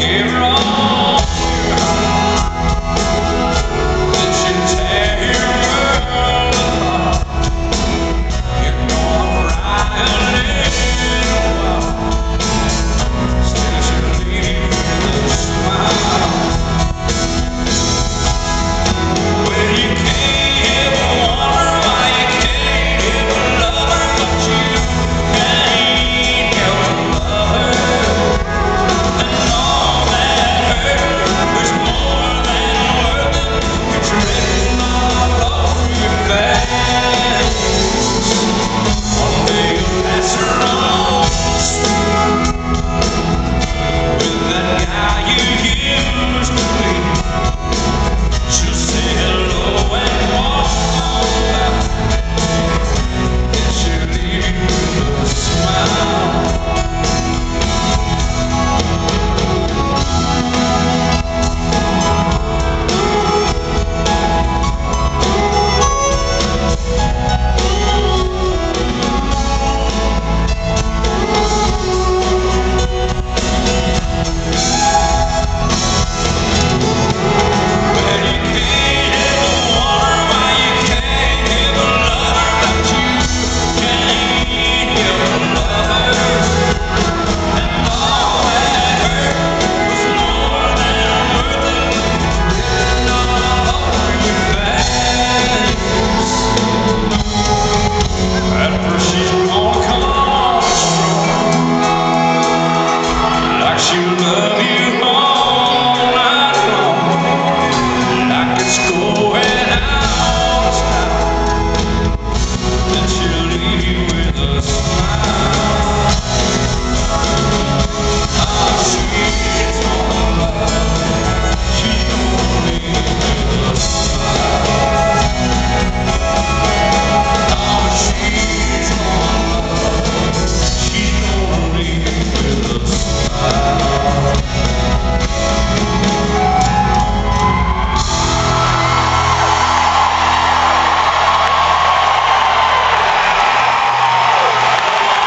Give her